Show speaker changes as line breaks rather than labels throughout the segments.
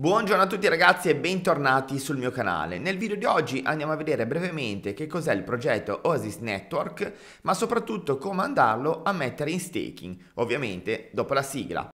Buongiorno a tutti ragazzi e bentornati sul mio canale. Nel video di oggi andiamo a vedere brevemente che cos'è il progetto Oasis Network, ma soprattutto come andarlo a mettere in staking, ovviamente dopo la sigla.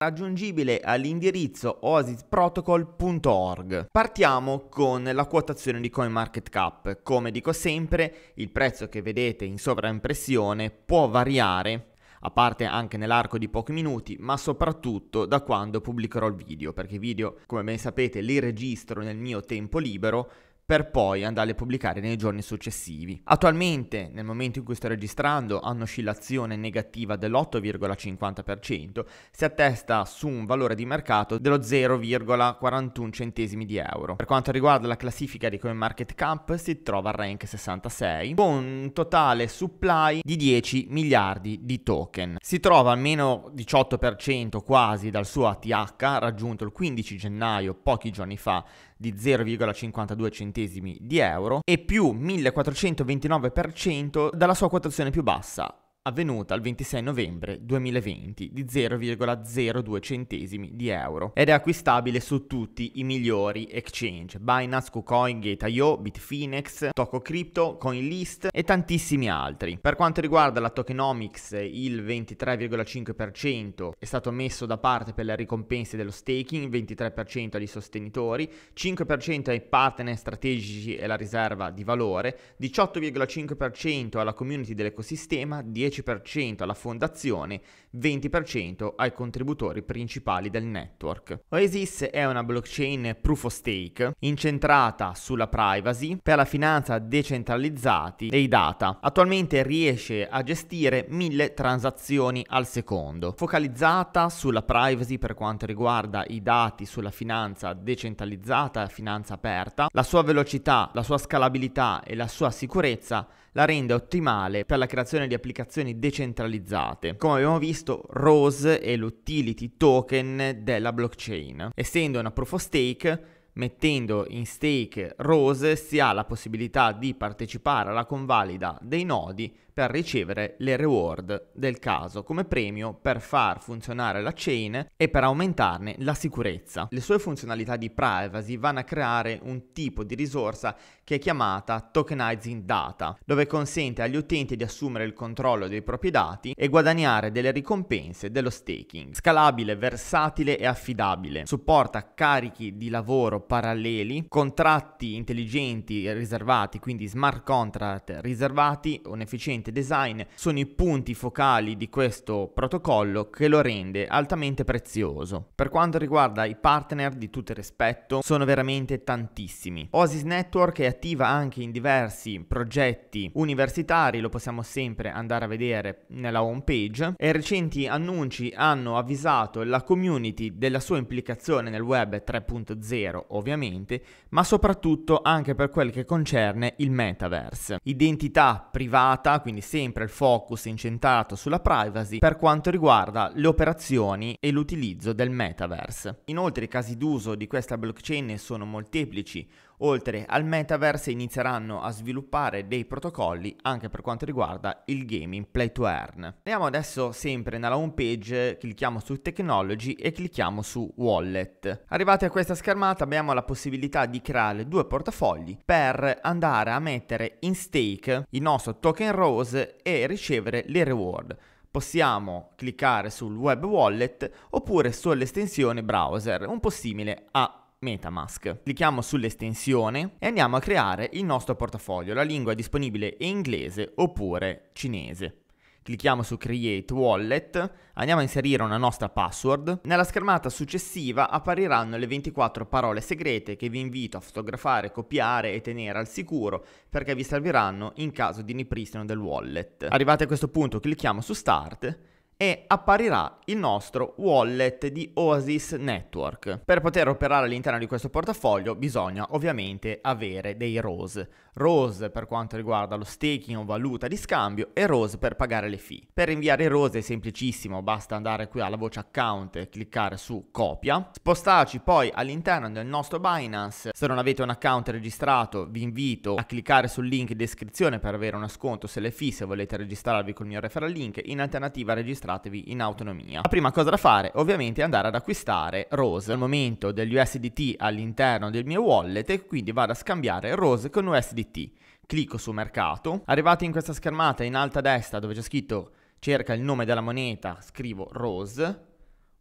Raggiungibile all'indirizzo oasisprotocol.org. Partiamo con la quotazione di CoinMarketCap. Come dico sempre, il prezzo che vedete in sovraimpressione può variare a parte anche nell'arco di pochi minuti, ma soprattutto da quando pubblicherò il video, perché i video, come ben sapete, li registro nel mio tempo libero per poi andarli a pubblicare nei giorni successivi. Attualmente, nel momento in cui sto registrando, ha un'oscillazione negativa dell'8,50%, si attesta su un valore di mercato dello 0,41 centesimi di euro. Per quanto riguarda la classifica di CoinMarketCap, si trova al rank 66, con un totale supply di 10 miliardi di token. Si trova almeno 18% quasi dal suo ATH, raggiunto il 15 gennaio, pochi giorni fa, di 0,52 centesimi di euro e più 1429% dalla sua quotazione più bassa, avvenuta il 26 novembre 2020 di 0,02 centesimi di euro ed è acquistabile su tutti i migliori exchange Binance, KuCoin, Gate.io, Bitfinex, Toko Crypto, CoinList e tantissimi altri. Per quanto riguarda la tokenomics il 23,5% è stato messo da parte per le ricompense dello staking, 23% agli sostenitori, 5% ai partner strategici e la riserva di valore, 18,5% alla community dell'ecosistema, 10 10% alla fondazione, 20% ai contributori principali del network. Oasis è una blockchain proof of stake incentrata sulla privacy per la finanza decentralizzati e i data. Attualmente riesce a gestire 1000 transazioni al secondo, focalizzata sulla privacy per quanto riguarda i dati sulla finanza decentralizzata, finanza aperta, la sua velocità, la sua scalabilità e la sua sicurezza la rende ottimale per la creazione di applicazioni decentralizzate. Come abbiamo visto, Rose è l'utility token della blockchain. Essendo una proof of stake, mettendo in stake Rose si ha la possibilità di partecipare alla convalida dei nodi per ricevere le reward del caso come premio per far funzionare la chain e per aumentarne la sicurezza. Le sue funzionalità di privacy vanno a creare un tipo di risorsa che è chiamata tokenizing data, dove consente agli utenti di assumere il controllo dei propri dati e guadagnare delle ricompense dello staking. Scalabile, versatile e affidabile. Supporta carichi di lavoro paralleli, contratti intelligenti riservati, quindi smart contract riservati, un efficiente design sono i punti focali di questo protocollo che lo rende altamente prezioso. Per quanto riguarda i partner di tutto rispetto, sono veramente tantissimi. Oasis Network è attiva anche in diversi progetti universitari, lo possiamo sempre andare a vedere nella home page e recenti annunci hanno avvisato la community della sua implicazione nel web 3.0 ovviamente, ma soprattutto anche per quel che concerne il metaverse. Identità privata, quindi sempre il focus incentrato sulla privacy per quanto riguarda le operazioni e l'utilizzo del metaverse. Inoltre i casi d'uso di questa blockchain sono molteplici, oltre al metaverse inizieranno a sviluppare dei protocolli anche per quanto riguarda il gaming play to earn. Andiamo adesso sempre nella home page, clicchiamo su technology e clicchiamo su wallet. Arrivati a questa schermata abbiamo la possibilità di creare due portafogli per andare a mettere in stake il nostro token rose e ricevere le reward possiamo cliccare sul web wallet oppure sull'estensione browser, un po' simile a Metamask. Clicchiamo sull'estensione e andiamo a creare il nostro portafoglio. La lingua è disponibile in inglese oppure cinese. Clicchiamo su Create Wallet, andiamo a inserire una nostra password. Nella schermata successiva appariranno le 24 parole segrete che vi invito a fotografare, copiare e tenere al sicuro perché vi serviranno in caso di ripristino del wallet. Arrivati a questo punto clicchiamo su Start e apparirà il nostro wallet di Oasis Network. Per poter operare all'interno di questo portafoglio bisogna ovviamente avere dei ROSE. ROSE per quanto riguarda lo staking o valuta di scambio e ROSE per pagare le fee. Per inviare i ROSE è semplicissimo, basta andare qui alla voce account e cliccare su copia, spostarci poi all'interno del nostro Binance. Se non avete un account registrato vi invito a cliccare sul link in descrizione per avere uno sconto se le fee se volete registrarvi col mio referral link, in alternativa registratevi registratevi in autonomia. La prima cosa da fare ovviamente è andare ad acquistare Rose al momento degli USDT all'interno del mio wallet e quindi vado a scambiare Rose con USDT. Clicco su mercato, arrivati in questa schermata in alto a destra dove c'è scritto cerca il nome della moneta, scrivo Rose,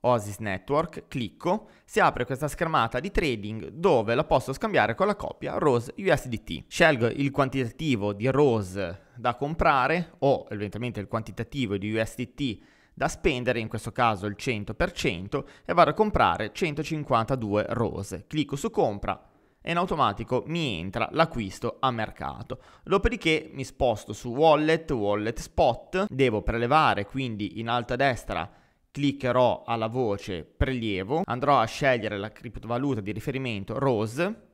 Oasis Network, clicco, si apre questa schermata di trading dove la posso scambiare con la coppia Rose USDT. Scelgo il quantitativo di Rose da comprare o eventualmente il quantitativo di USDT da spendere, in questo caso il 100%, e vado a comprare 152 rose. Clicco su compra e in automatico mi entra l'acquisto a mercato. Dopodiché mi sposto su wallet, wallet spot, devo prelevare quindi in alto a destra cliccherò alla voce prelievo, andrò a scegliere la criptovaluta di riferimento rose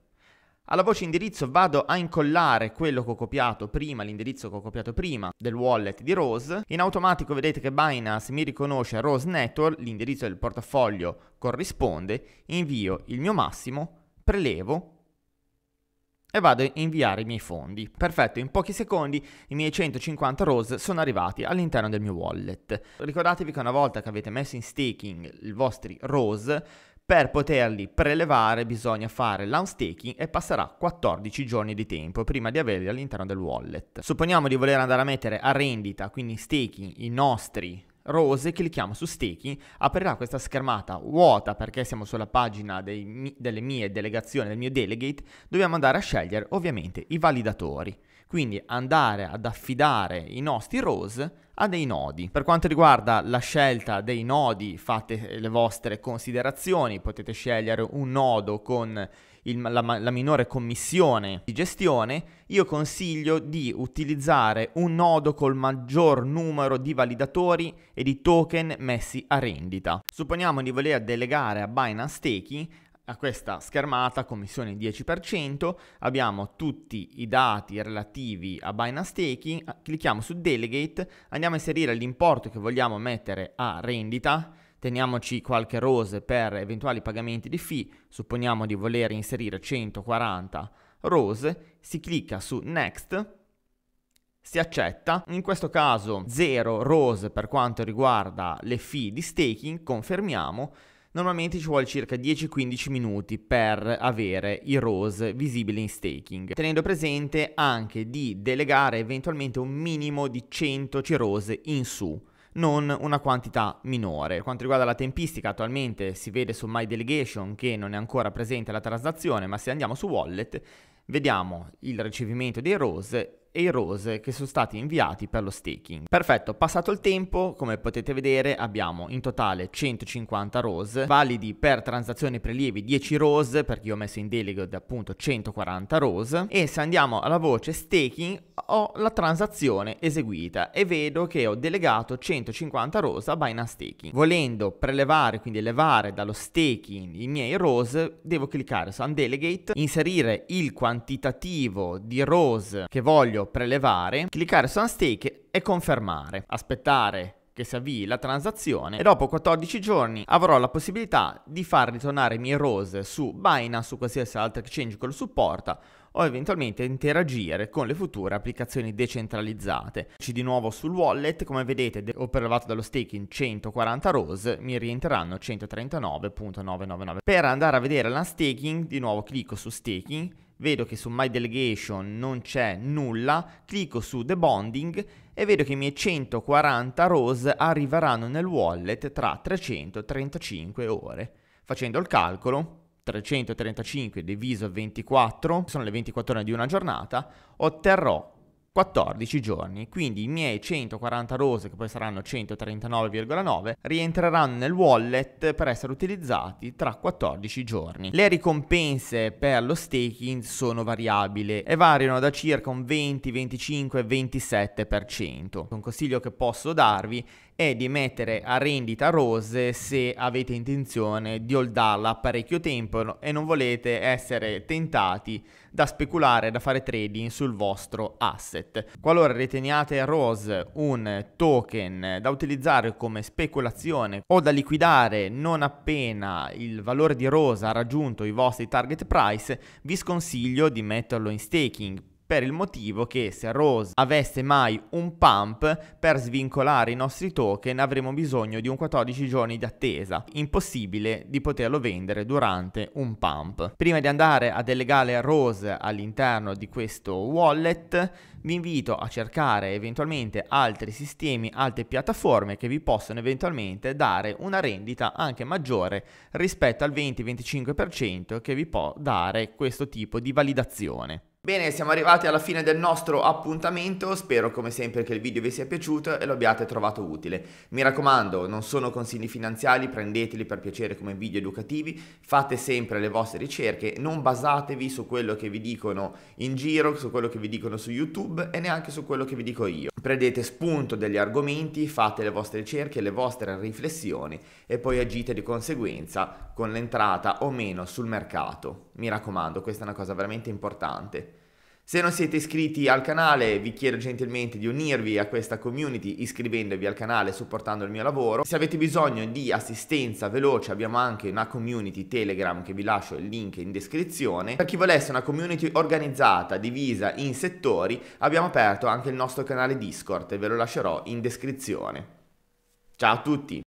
alla voce indirizzo vado a incollare quello che ho copiato prima, l'indirizzo che ho copiato prima del wallet di Rose. In automatico vedete che Binance mi riconosce Rose Network, l'indirizzo del portafoglio corrisponde, invio il mio massimo, prelevo e vado a inviare i miei fondi. Perfetto, in pochi secondi i miei 150 Rose sono arrivati all'interno del mio wallet. Ricordatevi che una volta che avete messo in staking i vostri Rose, per poterli prelevare bisogna fare l'unstaking e passerà 14 giorni di tempo prima di averli all'interno del wallet. Supponiamo di voler andare a mettere a rendita, quindi staking, i nostri rose, clicchiamo su staking, aprirà questa schermata vuota perché siamo sulla pagina dei, delle mie delegazioni, del mio delegate, dobbiamo andare a scegliere ovviamente i validatori quindi andare ad affidare i nostri rose a dei nodi. Per quanto riguarda la scelta dei nodi, fate le vostre considerazioni, potete scegliere un nodo con il, la, la, minore commissione di gestione, io consiglio di utilizzare un nodo col maggior numero di validatori e di token messi a rendita. Supponiamo di voler delegare a Binance Staking a questa schermata commissione 10%, abbiamo tutti i dati relativi a Binance Staking, clicchiamo su Delegate, andiamo a inserire l'importo che vogliamo mettere a rendita, teniamoci qualche rose per eventuali pagamenti di fee, supponiamo di voler inserire 140 rose, si clicca su Next, si accetta, in questo caso 0 rose per quanto riguarda le fee di staking, confermiamo, Normalmente ci vuole circa 10-15 minuti per avere i rose visibili in staking, tenendo presente anche di delegare eventualmente un minimo di 100 rose in su non una quantità minore. Per quanto riguarda la tempistica, attualmente si vede su My Delegation che non è ancora presente la transazione, ma se andiamo su Wallet, vediamo il ricevimento dei rose e i rose che sono stati inviati per lo staking. Perfetto, passato il tempo, come potete vedere abbiamo in totale 150 rose, validi per transazioni prelievi 10 rose, perché io ho messo in delegate appunto 140 rose, e se andiamo alla voce staking ho la transazione eseguita e vedo che ho delegato 150 rose a Binance Staking. Volendo prelevare, quindi elevare dallo staking i miei rose, devo cliccare su Undelegate, inserire il quantitativo di rose che voglio prelevare, cliccare su Unstake e confermare. Aspettare che si avvii la transazione e dopo 14 giorni avrò la possibilità di far ritornare i miei rose su Binance, su qualsiasi altro exchange che lo supporta o eventualmente interagire con le future applicazioni decentralizzate. Ci di nuovo sul wallet, come vedete ho prelevato dallo staking 140 rose, mi rientreranno 139.999. Per andare a vedere la staking, di nuovo clicco su staking vedo che su My Delegation non c'è nulla, clicco su The Bonding e vedo che i miei 140 rose arriveranno nel wallet tra 335 ore. Facendo il calcolo, 335 diviso 24, sono le 24 ore di una giornata, otterrò 14 giorni, quindi i miei 140 rose, che poi saranno 139,9, rientreranno nel wallet per essere utilizzati tra 14 giorni. Le ricompense per lo staking sono variabili e variano da circa un 20, 25 27%. Un consiglio che posso darvi è di mettere a rendita Rose se avete intenzione di holdarla parecchio tempo e non volete essere tentati da speculare, da fare trading sul vostro asset. Qualora riteniate Rose un token da utilizzare come speculazione o da liquidare non appena il valore di Rose ha raggiunto i vostri target price, vi sconsiglio di metterlo in staking per il motivo che se Rose avesse mai un pump per svincolare i nostri token avremo bisogno di un 14 giorni di attesa, impossibile di poterlo vendere durante un pump. Prima di andare a delegare Rose all'interno di questo wallet vi invito a cercare eventualmente altri sistemi, altre piattaforme che vi possono eventualmente dare una rendita anche maggiore rispetto al 20-25% che vi può dare questo tipo di validazione. Bene, siamo arrivati alla fine del nostro appuntamento, spero come sempre che il video vi sia piaciuto e lo abbiate trovato utile. Mi raccomando, non sono consigli finanziari, prendeteli per piacere come video educativi, fate sempre le vostre ricerche, non basatevi su quello che vi dicono in giro, su quello che vi dicono su YouTube e neanche su quello che vi dico io. Prendete spunto degli argomenti, fate le vostre ricerche, le vostre riflessioni e poi agite di conseguenza con l'entrata o meno sul mercato. Mi raccomando, questa è una cosa veramente importante. Se non siete iscritti al canale vi chiedo gentilmente di unirvi a questa community iscrivendovi al canale e supportando il mio lavoro. Se avete bisogno di assistenza veloce abbiamo anche una community Telegram che vi lascio il link in descrizione. Per chi volesse una community organizzata, divisa in settori, abbiamo aperto anche il nostro canale Discord e ve lo lascerò in descrizione. Ciao a tutti!